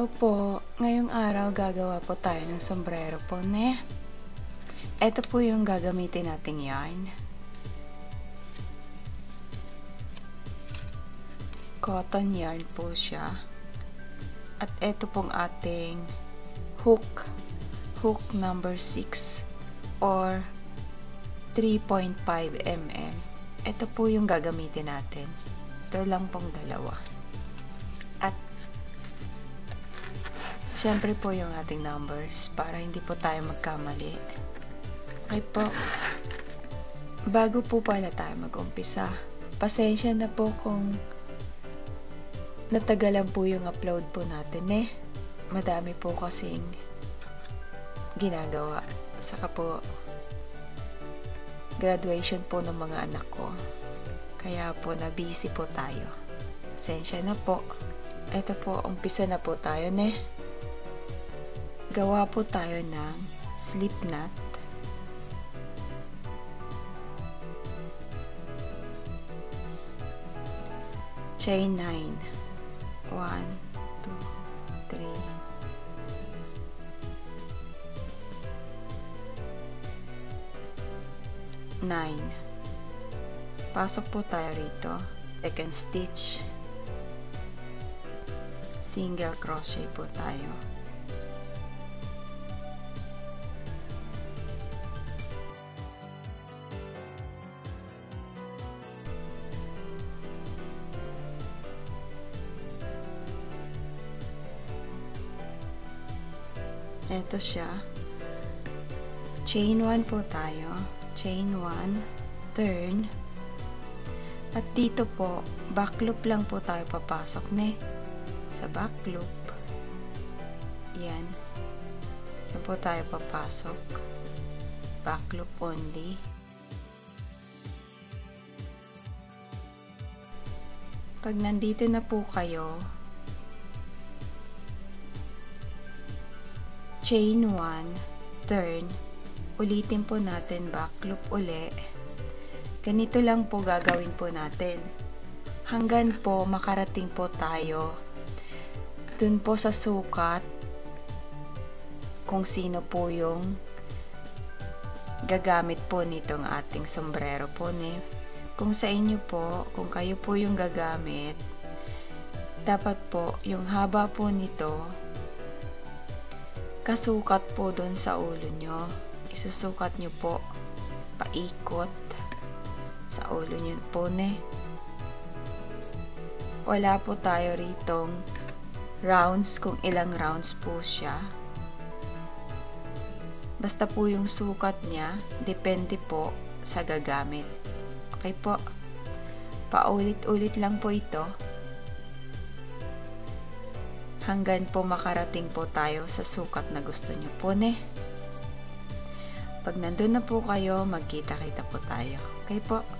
Hello po. Ngayong araw gagawa po tayo ng sombrero po, ne? Ito po yung gagamitin nating yarn. Cotton yarn po siya. At ito pong ating hook. Hook number 6 or 3.5 mm. Ito po yung gagamitin natin. Ito lang pong dalawa. Siyempre po yung ating numbers para hindi po tayo magkamali. Okay po. Bago po pala tayo mag-umpisa, pasensya na po kung natagalan po yung upload po natin eh. Madami po kasing ginagawa. Saka po, graduation po ng mga anak ko. Kaya po, na-busy po tayo. Pasensya na po. Ito po, umpisa na po tayo, ne? Gawa po tayo ng slip knot. Chain 9. 1, 2, 3, 9. Pasok po tayo rito. Second stitch. Single crochet po tayo. Siya. Chain 1 po tayo. Chain 1, turn. At dito po, back loop lang po tayo papasok ne. Sa back loop. Yan. Yan po tayo papasok. Back loop only. Pag nandito na po kayo, chain 1, turn, ulitin po natin back loop uli. Ganito lang po gagawin po natin. Hanggang po makarating po tayo dun po sa sukat kung sino po yung gagamit po nitong ating sombrero po ni. Kung sa inyo po, kung kayo po yung gagamit, dapat po yung haba po nito kasukat po doon sa ulo nyo. Isusukat nyo po paikot sa ulo nyo po ne. Wala po tayo ritong rounds kung ilang rounds po siya. Basta po yung sukat niya, depende po sa gagamit. Okay po? Paulit-ulit lang po ito hanggang po makarating po tayo sa sukat na gusto nyo po ne. Pag nandun na po kayo, magkita-kita po tayo. Okay po?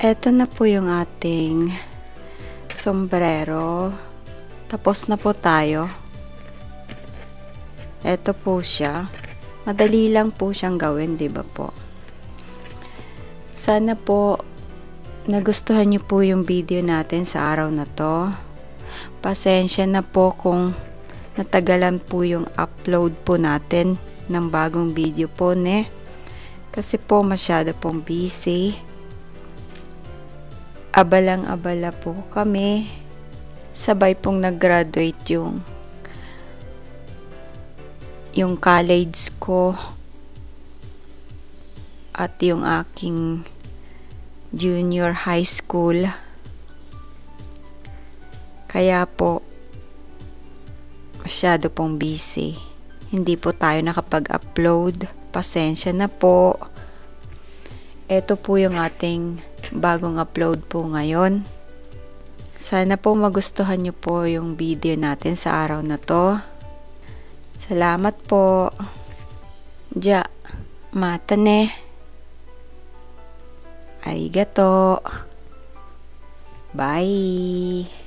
Eto na po yung ating sombrero. Tapos na po tayo. Eto po siya. Madali lang po siyang gawin, di ba po? Sana po nagustuhan niyo po yung video natin sa araw na to. Pasensya na po kung natagalan po yung upload po natin ng bagong video po, ne? Kasi po masyado pong busy. Abalang-abala po kami. Sabay pong nag-graduate yung yung college ko at yung aking junior high school. Kaya po, masyado pong busy. Hindi po tayo nakapag-upload. Pasensya na po. Ito po yung ating bagong upload po ngayon. Sana po magustuhan nyo po yung video natin sa araw na to. Salamat po. Ja, mata ne. Arigato. Bye.